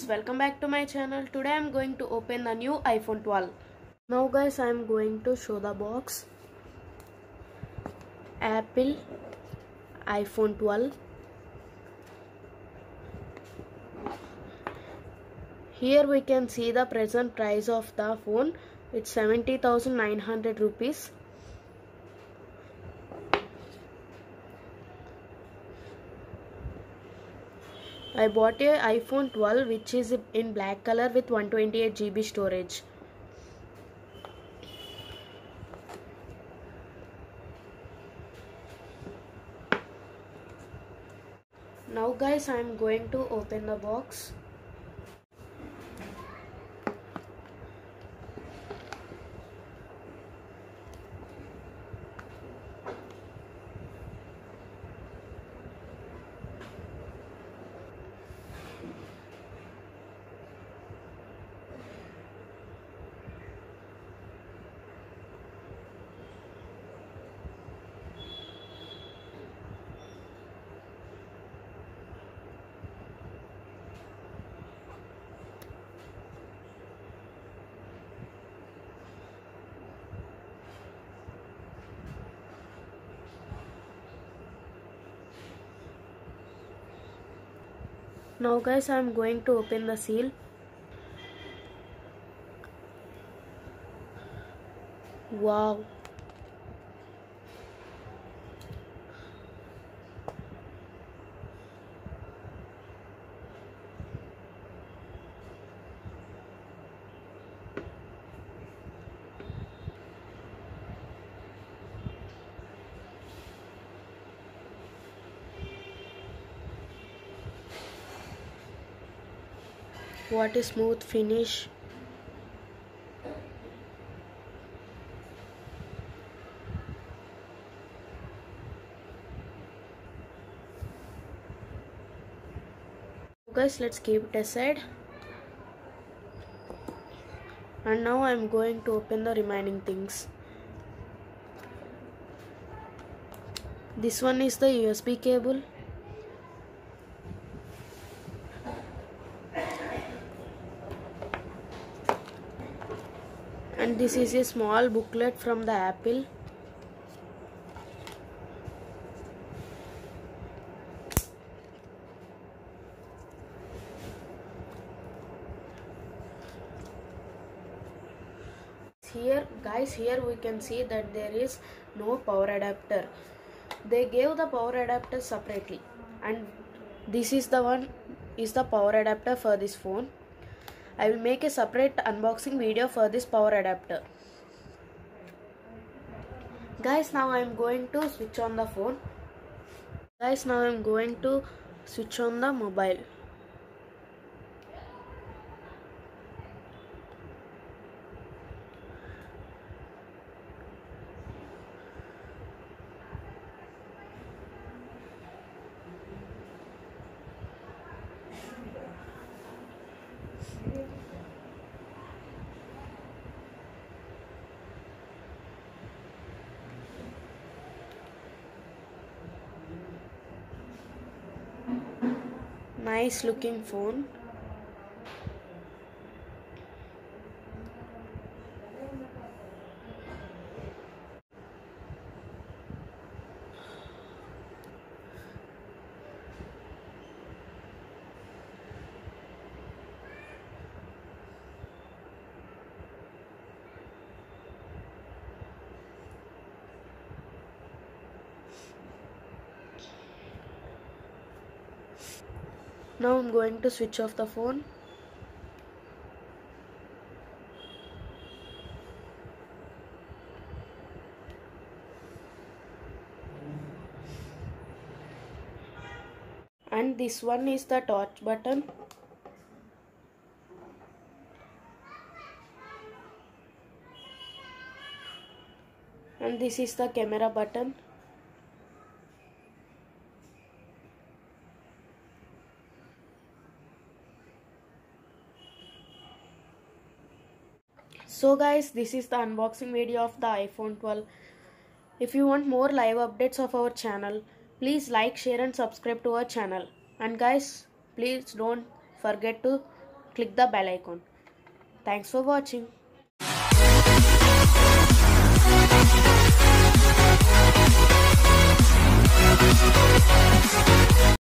welcome back to my channel. Today I'm going to open the new iPhone 12. Now guys I'm going to show the box. Apple iPhone 12. Here we can see the present price of the phone. It's 70,900 rupees. I bought a iPhone 12 which is in black color with 128 GB storage. Now guys I am going to open the box. Now guys I am going to open the seal. Wow. What a smooth finish. Guys, let's keep it aside. And now I'm going to open the remaining things. This one is the USB cable. And this is a small booklet from the apple. Here guys here we can see that there is no power adapter. They gave the power adapter separately. And this is the one is the power adapter for this phone I will make a separate unboxing video for this power adapter. Guys now I am going to switch on the phone. Guys now I am going to switch on the mobile. Nice looking phone now I'm going to switch off the phone. And this one is the torch button. And this is the camera button so guys this is the unboxing video of the iphone 12 if you want more live updates of our channel please like share and subscribe to our channel. And guys please don't forget to click the bell icon. Thanks for watching.